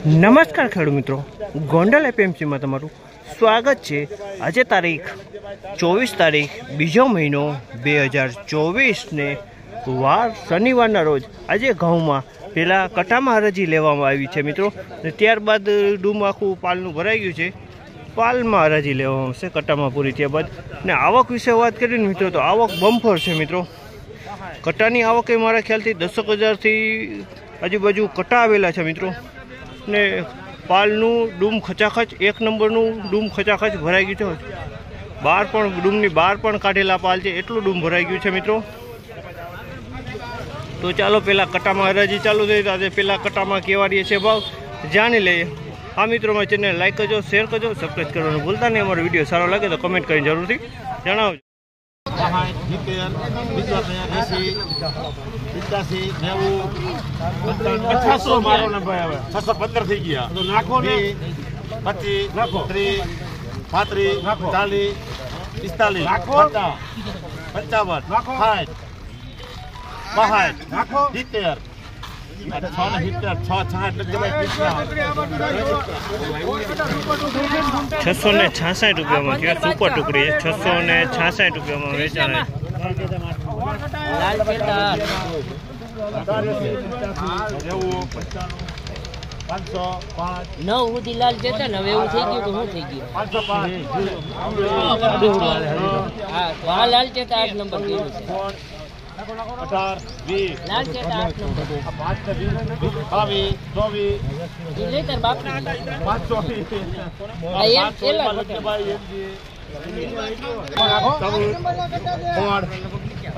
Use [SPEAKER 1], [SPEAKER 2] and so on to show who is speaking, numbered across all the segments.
[SPEAKER 1] નમસ્કાર ખેડૂત મિત્રો. ગોંડલ એપીએમસીમાં તમારું સ્વાગત છે. આજે તારીખ ચોવીસ તારીખ બીજો મહિનો બે હજાર ચોવીસને વાર શનિવારના રોજ આજે ઘઉંમાં પહેલાં કટામાં હરાજી લેવામાં આવી છે મિત્રો. અને ત્યારબાદ ડૂમ આખું પાલનું ભરાઈ ગયું છે. પાલમાં હરાજી લેવામાં આવશે કટામાં પૂરી થયા બાદ ને આવક વિશે વાત કરીએ ને મિત્રો તો આવક બમ્ફર છે મિત્રો. કટાની આવક એ મારા ખ્યાલથી દસક હજારથી આજુબાજુ કટા આવેલા છે મિત્રો. ને પાલનું ડૂમ ખચાખચ, એક નંબરનું ડૂમ ખચાખચ ભરાઈ ગયું છે. બહાર પણ, ડૂમની બહાર પણ કાઢેલા પાલ છે, એટલું ડૂમ ભરાઈ ગયું છે મિત્રો. તો ચાલો પહેલાં કટામાં હરાજી ચાલુ થઈ આજે પહેલાં કટામાં કેવાડીએ છે ભાવ. જાણી લઈએ. આ મિત્રોમાં ચેનલ લાઈક કરજો શેર કરજો સબસ્ક્રાઈબ કરવાનું ભૂલતા નહીં. અમારો વીડિયો સારો લાગે તો કમેન્ટ કરીને જરૂરથી જણાવજો.
[SPEAKER 2] સાઠ સિત્તેર પંચોતેર એસી પંચ્યાસી નેવું મારો ને ભાઈ છસો પંદર થઈ ગયા. તો નાખો ને. પચીસ નાખો. ત્રીસ પાંત્રીસ ચાલીસ પિસ્તાલીસ પચાસ પંચાવન સાઠ બાસઠ નાખો. સિત્તેર છ ને સિત્તેર છ
[SPEAKER 1] છસો ને છાસઠ રૂપિયામાં થયો સુપર ટુકડી છસો ને છાસઠ રૂપિયામાં વેચાણ
[SPEAKER 2] નેવું
[SPEAKER 3] સુધી લાલ જતા ને હવે એવું થઈ ગયું તો શું થઈ ગયું? હા લાલ ચેતા આઠ નંબર ગયું છે.
[SPEAKER 2] અઢાર વીસ બાવીસ ચોવીસ પાંચસો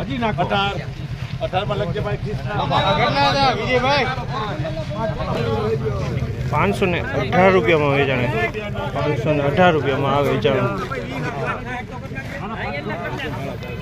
[SPEAKER 2] હજી ના અઢાર
[SPEAKER 1] પાંચસો ને અઢાર રૂપિયામાં વેચાણ પાંચસો ને અઢાર રૂપિયામાં આ વેચાણ.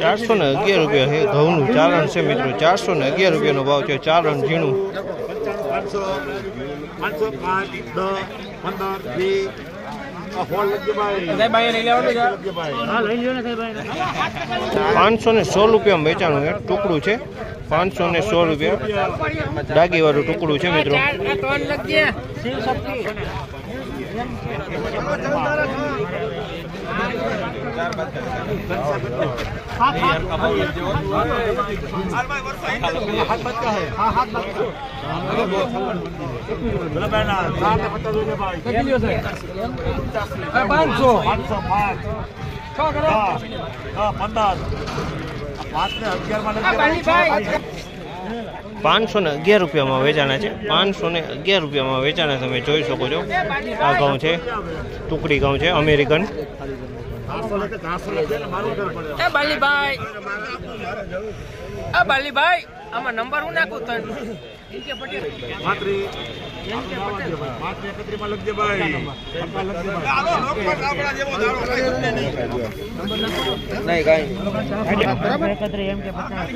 [SPEAKER 1] ચારસો ને અગિયાર રૂપિયા છે. ઘઉંનું ચારણ છે મિત્રો. ચારસો ને અગિયાર રૂપિયાનો ભાવ છે. ચારણ ઝીણું.
[SPEAKER 2] પાંચસો
[SPEAKER 1] ને સો રૂપિયામાં વેચાણું ટુકડું છે. પાંચસો ને સો રૂપિયા. ડાગીવાળું ટુકડું છે મિત્રો.
[SPEAKER 2] પાંચસો. પાંચસો પાંચ. પંદર. પાંચ ને અગિયાર
[SPEAKER 1] પાંચસો ને અગિયાર રૂપિયામાં વેચાણા છે. પાંચસો ને અગિયાર રૂપિયામાં વેચાણા તમે જોઈ શકો છો. આ ઘઉં છે. ટુકડી ઘઉં છે. અમેરિકન.
[SPEAKER 3] બાલીભાઈ આ બાલીભાઈ આમાં નંબર હું નાખું એમ કે પચાસ.